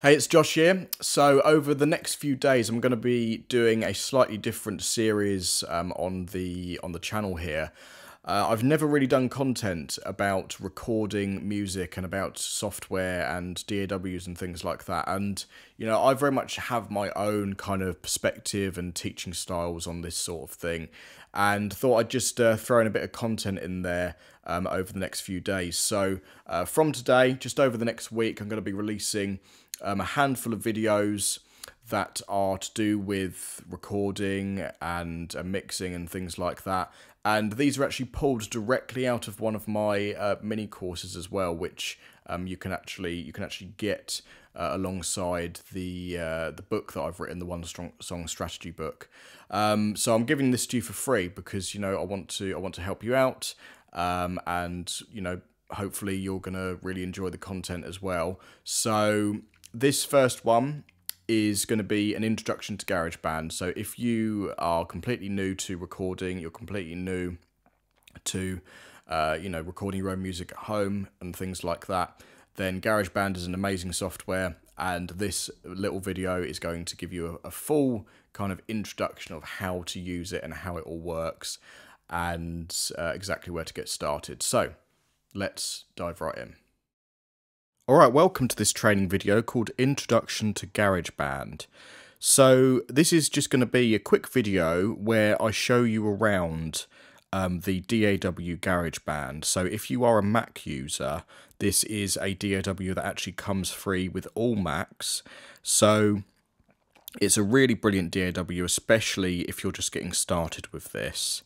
Hey, it's Josh here. So, over the next few days, I'm going to be doing a slightly different series um, on the on the channel here. Uh, I've never really done content about recording music and about software and DAWs and things like that. And you know, I very much have my own kind of perspective and teaching styles on this sort of thing, and thought I'd just uh, throw in a bit of content in there um, over the next few days. So, uh, from today, just over the next week, I'm going to be releasing um, a handful of videos that are to do with recording and uh, mixing and things like that. And these are actually pulled directly out of one of my uh, mini courses as well, which um, you can actually you can actually get uh, alongside the uh, the book that I've written, the One Strong Song Strategy book. Um, so I'm giving this to you for free because you know I want to I want to help you out, um, and you know hopefully you're gonna really enjoy the content as well. So this first one is going to be an introduction to GarageBand. So if you are completely new to recording, you're completely new to uh, you know recording your own music at home and things like that, then GarageBand is an amazing software. And this little video is going to give you a, a full kind of introduction of how to use it and how it all works and uh, exactly where to get started. So let's dive right in. Alright, welcome to this training video called Introduction to GarageBand. So this is just going to be a quick video where I show you around um, the DAW GarageBand. So if you are a Mac user, this is a DAW that actually comes free with all Macs. So it's a really brilliant DAW, especially if you're just getting started with this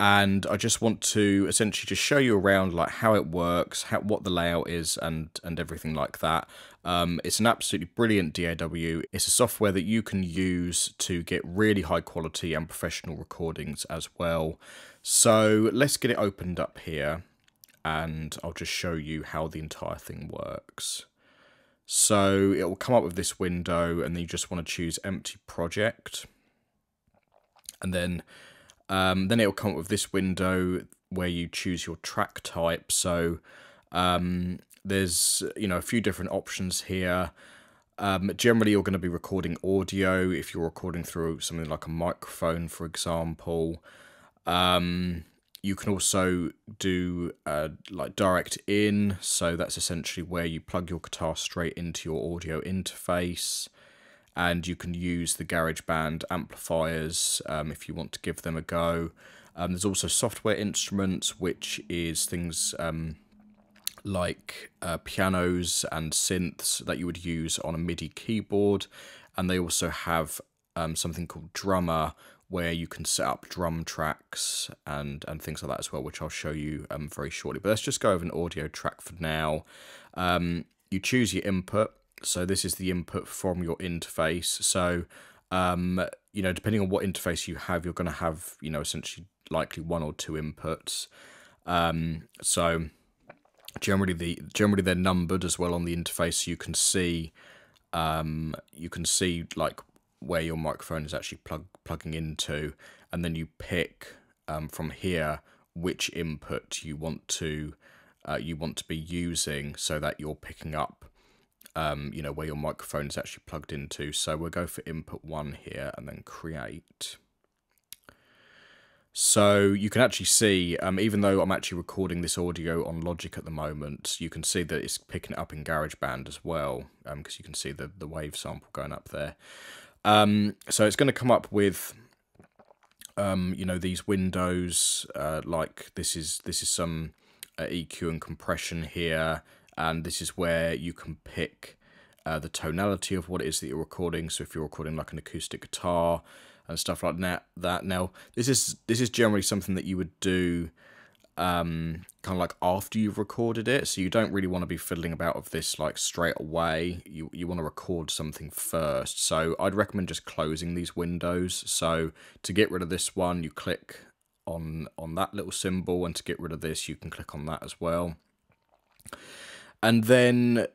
and I just want to essentially just show you around like how it works, how what the layout is, and and everything like that. Um, it's an absolutely brilliant DAW. It's a software that you can use to get really high quality and professional recordings as well. So let's get it opened up here, and I'll just show you how the entire thing works. So it will come up with this window, and then you just want to choose Empty Project, and then um, then it'll come up with this window where you choose your track type. So um, there's you know a few different options here. Um, generally, you're going to be recording audio if you're recording through something like a microphone, for example. Um, you can also do uh, like direct in, so that's essentially where you plug your guitar straight into your audio interface and you can use the GarageBand amplifiers um, if you want to give them a go. Um, there's also software instruments, which is things um, like uh, pianos and synths that you would use on a MIDI keyboard, and they also have um, something called Drummer, where you can set up drum tracks and and things like that as well, which I'll show you um, very shortly. But let's just go over an audio track for now. Um, you choose your input so this is the input from your interface. So, um, you know, depending on what interface you have, you're going to have, you know, essentially likely one or two inputs. Um, so generally the generally they're numbered as well on the interface. So you can see, um, you can see like where your microphone is actually plug plugging into, and then you pick um, from here which input you want to uh, you want to be using so that you're picking up um, you know, where your microphone is actually plugged into. So we'll go for input one here and then create. So you can actually see, um, even though I'm actually recording this audio on Logic at the moment, you can see that it's picking it up in GarageBand as well, because um, you can see the, the wave sample going up there. Um, so it's going to come up with, um, you know, these windows, uh, like this is this is some uh, EQ and compression here, and this is where you can pick uh, the tonality of what it is that you're recording. So if you're recording like an acoustic guitar and stuff like that, that now this is this is generally something that you would do um, kind of like after you've recorded it. So you don't really want to be fiddling about with this like straight away. You you want to record something first. So I'd recommend just closing these windows. So to get rid of this one, you click on on that little symbol, and to get rid of this, you can click on that as well. And then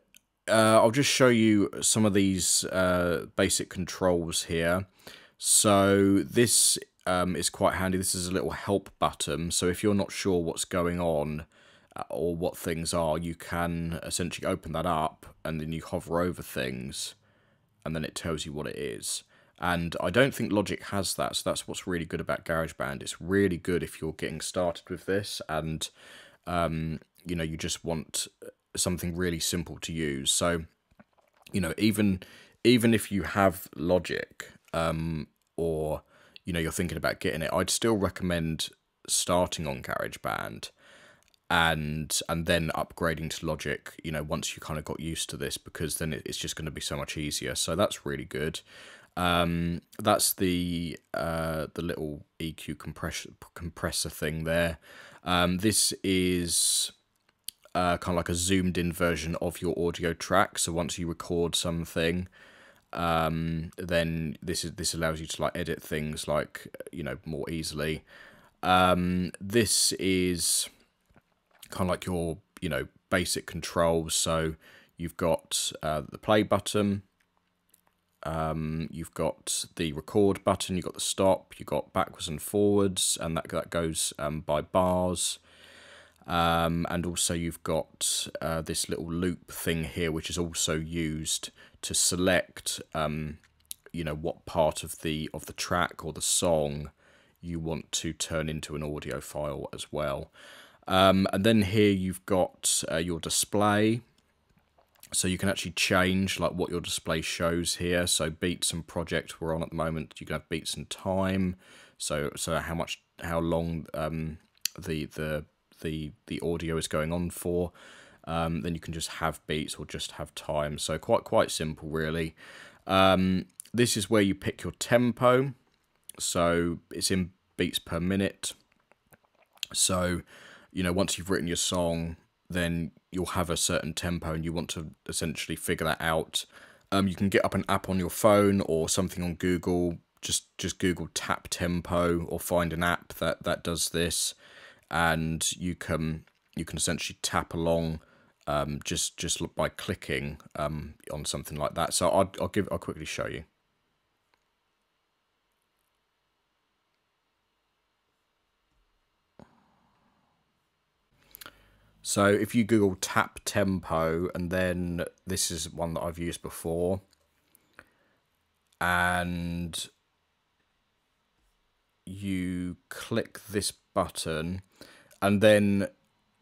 uh, I'll just show you some of these uh, basic controls here. So this um, is quite handy. This is a little help button. So if you're not sure what's going on uh, or what things are, you can essentially open that up and then you hover over things and then it tells you what it is. And I don't think Logic has that, so that's what's really good about GarageBand. It's really good if you're getting started with this and um, you know you just want something really simple to use. So you know even even if you have Logic um, or you know you're thinking about getting it, I'd still recommend starting on GarageBand and and then upgrading to Logic, you know, once you kind of got used to this, because then it's just going to be so much easier. So that's really good. Um, that's the uh, the little EQ compressor compressor thing there. Um, this is uh, kind of like a zoomed in version of your audio track. So once you record something, um, then this is this allows you to like edit things like you know more easily. Um, this is kind of like your you know basic controls. So you've got uh, the play button, um, you've got the record button, you've got the stop, you've got backwards and forwards, and that that goes um, by bars. Um, and also you've got uh, this little loop thing here, which is also used to select, um, you know, what part of the of the track or the song you want to turn into an audio file as well. Um, and then here you've got uh, your display. So you can actually change like what your display shows here. So beats and project we're on at the moment. You can have beats and time. So so how much how long um, the the the the audio is going on for. Um, then you can just have beats or just have time. So quite quite simple really. Um, this is where you pick your tempo. So it's in beats per minute. So you know, once you've written your song, then you'll have a certain tempo and you want to essentially figure that out. Um, you can get up an app on your phone or something on Google. Just just Google tap tempo or find an app that that does this, and you can you can essentially tap along um, just just by clicking um, on something like that. So I'll I'll give I'll quickly show you. So if you Google tap tempo, and then this is one that I've used before, and you click this button, and then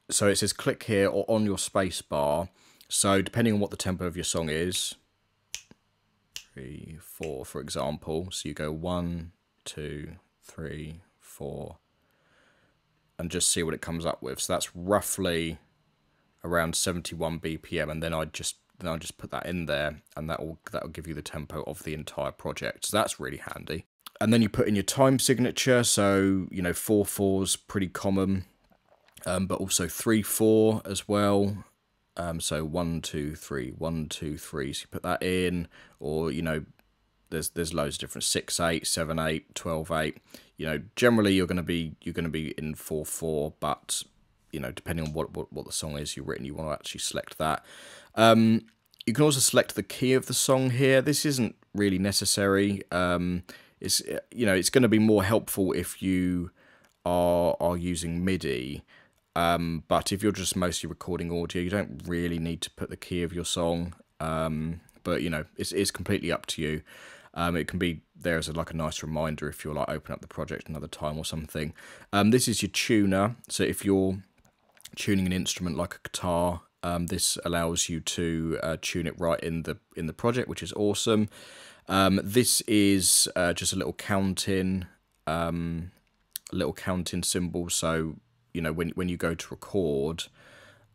so it says click here or on your space bar. So depending on what the tempo of your song is, three, four, for example. So you go one, two, three, four, and just see what it comes up with. So that's roughly around 71 BPM, and then I just then I just put that in there, and that will that will give you the tempo of the entire project. So that's really handy. And then you put in your time signature. So you know four fours pretty common, um, but also three four as well. Um, so one two three one two three. So you put that in, or you know there's there's loads of different six eight seven eight twelve eight you know generally you're going to be you're going to be in 4 4 but you know depending on what, what what the song is you've written you want to actually select that um you can also select the key of the song here this isn't really necessary um it's you know it's going to be more helpful if you are are using midi um but if you're just mostly recording audio you don't really need to put the key of your song um but you know it's, it's completely up to you um, it can be there as a, like a nice reminder if you're like open up the project another time or something. Um, this is your tuner. So if you're tuning an instrument like a guitar, um, this allows you to uh, tune it right in the in the project, which is awesome. Um, this is uh, just a little counting, um, little counting symbol. So you know when when you go to record,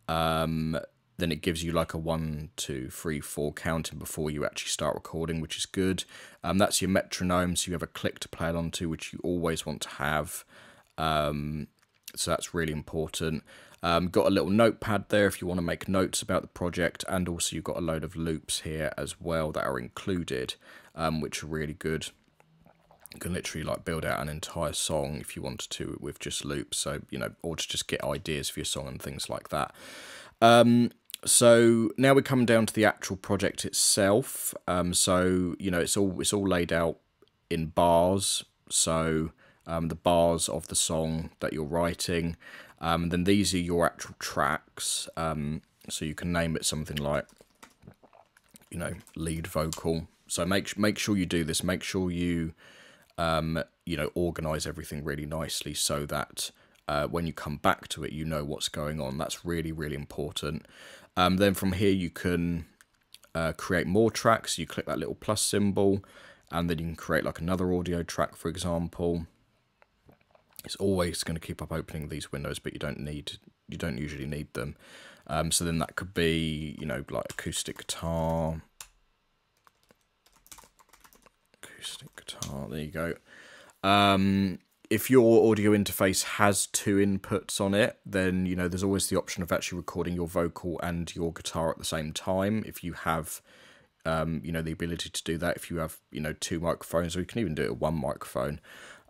um, then it gives you like a one, two, three, four counting before you actually start recording, which is good. Um, that's your metronome, so you have a click to play along to, which you always want to have. Um, so that's really important. Um, got a little notepad there if you want to make notes about the project, and also you've got a load of loops here as well that are included, um, which are really good. You can literally like build out an entire song if you wanted to with just loops, so you know, or to just get ideas for your song and things like that. Um, so now we come down to the actual project itself. Um, so you know it's all it's all laid out in bars. So um, the bars of the song that you're writing. Um, and then these are your actual tracks. Um, so you can name it something like, you know, lead vocal. So make make sure you do this. Make sure you, um, you know, organize everything really nicely so that uh, when you come back to it, you know what's going on. That's really really important. Um, then from here you can uh, create more tracks. You click that little plus symbol, and then you can create like another audio track, for example. It's always going to keep up opening these windows, but you don't need you don't usually need them. Um, so then that could be, you know, like acoustic guitar. Acoustic guitar, there you go. Um, if your audio interface has two inputs on it, then, you know, there's always the option of actually recording your vocal and your guitar at the same time. If you have, um, you know, the ability to do that, if you have, you know, two microphones, or you can even do it with one microphone.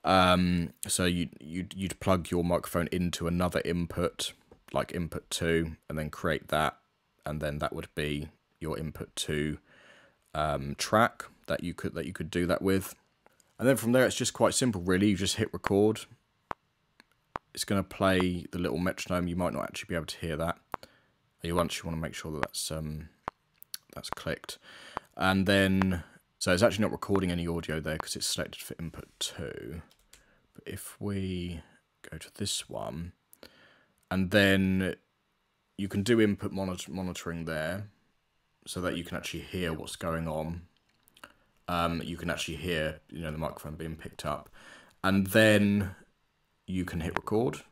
Um, so you, you'd, you'd plug your microphone into another input like input 2 and then create that. And then that would be your input 2 um, track that you could that you could do that with. And then from there it's just quite simple really. You just hit record. It's going to play the little metronome. You might not actually be able to hear that. You once you want to make sure that that's um that's clicked. And then so it's actually not recording any audio there because it's selected for input 2 but if we go to this one and then you can do input monitor monitoring there so that you can actually hear what's going on. Um, you can actually hear, you know, the microphone being picked up, and then you can hit record.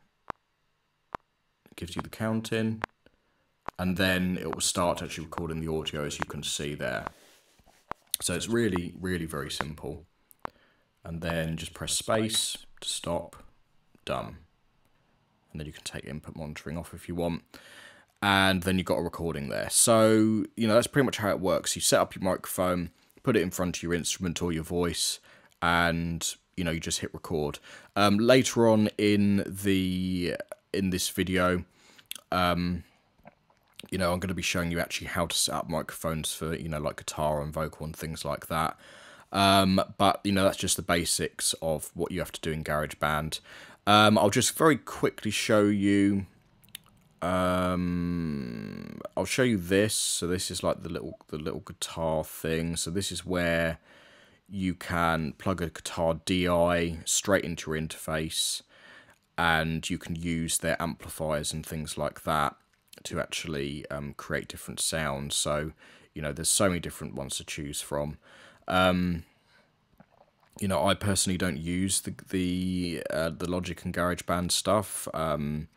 It gives you the count in, and then it will start actually recording the audio as you can see there. So it's really, really very simple. And then just press space to stop. Done. And then you can take input monitoring off if you want. And then you've got a recording there. So you know that's pretty much how it works. You set up your microphone put it in front of your instrument or your voice and you know you just hit record. Um, later on in the in this video um, you know i'm going to be showing you actually how to set up microphones for you know like guitar and vocal and things like that um, but you know that's just the basics of what you have to do in GarageBand. Um, I'll just very quickly show you. Um, I'll show you this. So this is like the little the little guitar thing. So this is where you can plug a guitar DI straight into your interface, and you can use their amplifiers and things like that to actually um, create different sounds. So you know, there's so many different ones to choose from. Um, you know, I personally don't use the the uh, the Logic and GarageBand stuff. Um,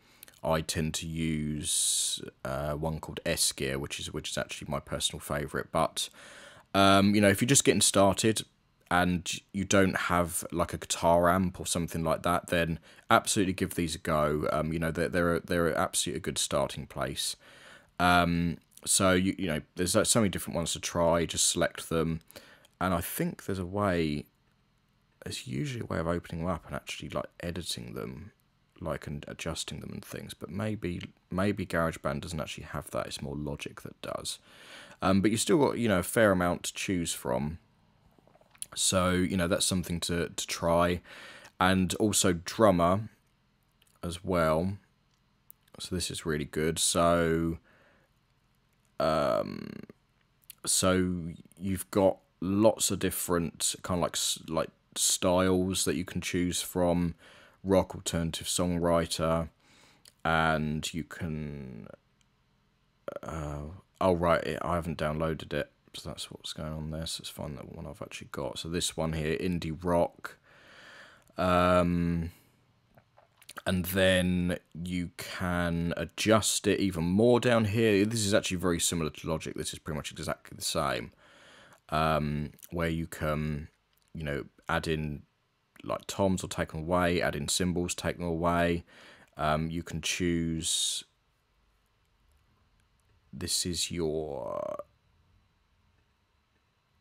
I tend to use uh, one called S Gear, which is which is actually my personal favorite. But um, you know, if you're just getting started and you don't have like a guitar amp or something like that, then absolutely give these a go. Um, you know, they're they're they're absolutely a good starting place. Um, so you you know, there's so many different ones to try. Just select them, and I think there's a way there's usually a way of opening them up and actually like editing them like and adjusting them and things but maybe maybe garageband doesn't actually have that it's more logic that does um, but you still got you know a fair amount to choose from so you know that's something to to try. And also drummer as well. So this is really good. So um so you've got lots of different kind of like like styles that you can choose from. Rock alternative songwriter and you can uh, oh right i haven't downloaded it so that's what's going on there so let's find that one i've actually got so this one here indie rock um and then you can adjust it even more down here this is actually very similar to logic this is pretty much exactly the same um where you can you know add in like toms or take them away, add in cymbals, take them away. Um, you can choose. This is your.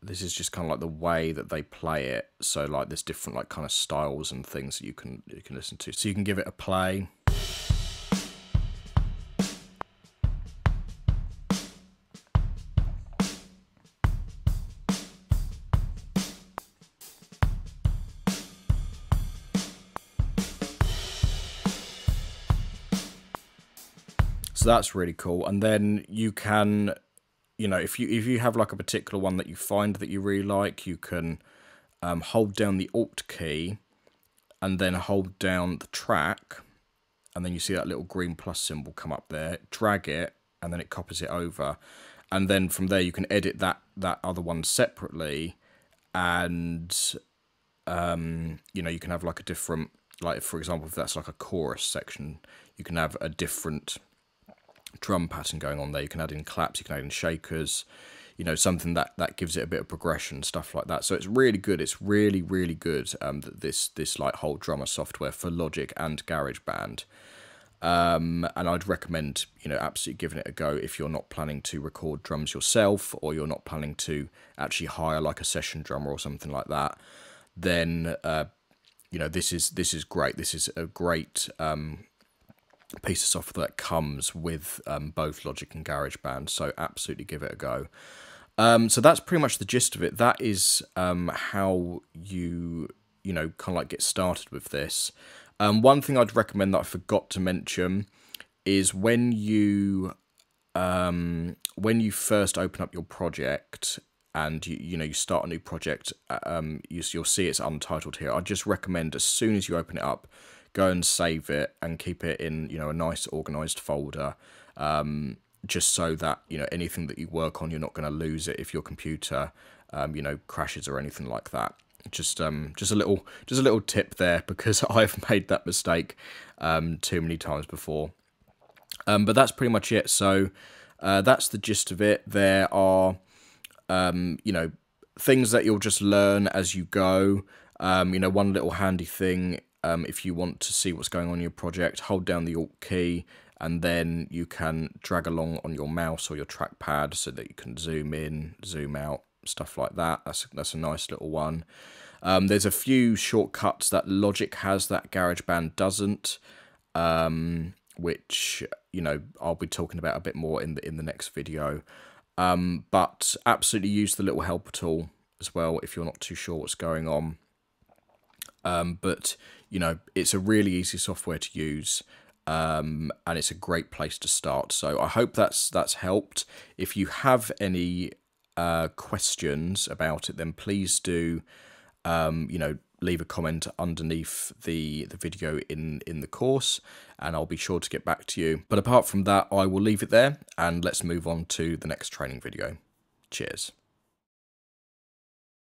This is just kind of like the way that they play it. So like there's different like kind of styles and things that you can you can listen to. So you can give it a play. So that's really cool. And then you can, you know, if you if you have like a particular one that you find that you really like, you can um, hold down the Alt key and then hold down the track and then you see that little green plus symbol come up there drag it and then it copies it over. And then from there you can edit that that other one separately and um, you know you can have like a different like for example if that's like a chorus section you can have a different drum pattern going on there you can add in claps you can add in shakers you know something that that gives it a bit of progression stuff like that so it's really good it's really really good um this this like whole drummer software for logic and garageband um, and I'd recommend, you know, absolutely giving it a go if you're not planning to record drums yourself or you're not planning to actually hire like a session drummer or something like that. Then, uh, you know, this is this is great. This is a great um, piece of software that comes with um, both Logic and GarageBand. So absolutely give it a go. Um, so that's pretty much the gist of it. That is um, how you you know kind of like get started with this. Um, one thing I'd recommend that I forgot to mention is when you um, when you first open up your project and you you know you start a new project, um, you, you'll see it's untitled here. I just recommend as soon as you open it up, go and save it and keep it in you know a nice organized folder. Um, just so that you know anything that you work on, you're not going to lose it if your computer, um, you know, crashes or anything like that just um just a little just a little tip there because I've made that mistake um too many times before. Um, but that's pretty much it. So uh, that's the gist of it. There are um you know things that you'll just learn as you go. Um, you know, one little handy thing um, if you want to see what's going on in your project, hold down the Alt key and then you can drag along on your mouse or your trackpad so that you can zoom in, zoom out, stuff like that. That's that's a nice little one. Um, there's a few shortcuts that Logic has that GarageBand doesn't, um, which you know I'll be talking about a bit more in the in the next video. Um, but absolutely use the little helper tool as well if you're not too sure what's going on. Um, but you know it's a really easy software to use. Um, and it's a great place to start. So I hope that's that's helped. If you have any uh, questions about it, then please do, um, you know, leave a comment underneath the the video in in the course and I'll be sure to get back to you but apart from that I will leave it there and let's move on to the next training video cheers